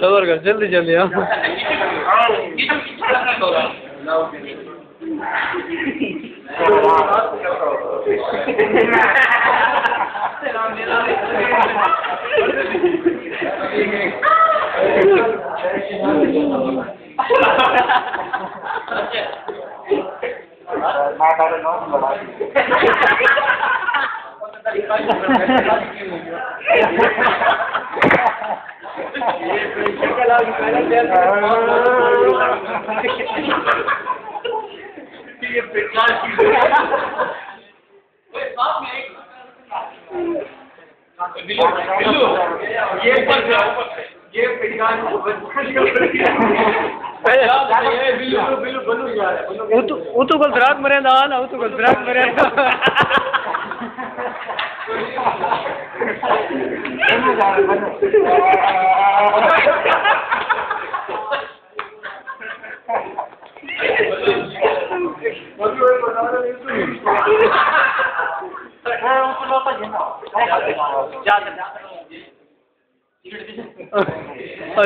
सबर कर जल्दी जल्दी हाँ वो तो वो तो कल रात मरे ना तो मरे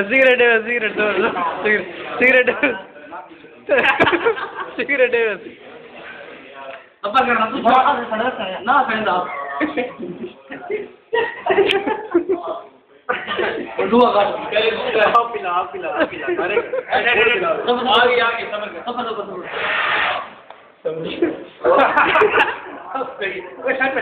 सिगरेट है सिगरेट दो सिगरेट सिगरेट आप पिला अरे आगे आगे समझ गया समझ समझ समझ ओए शर्ट पे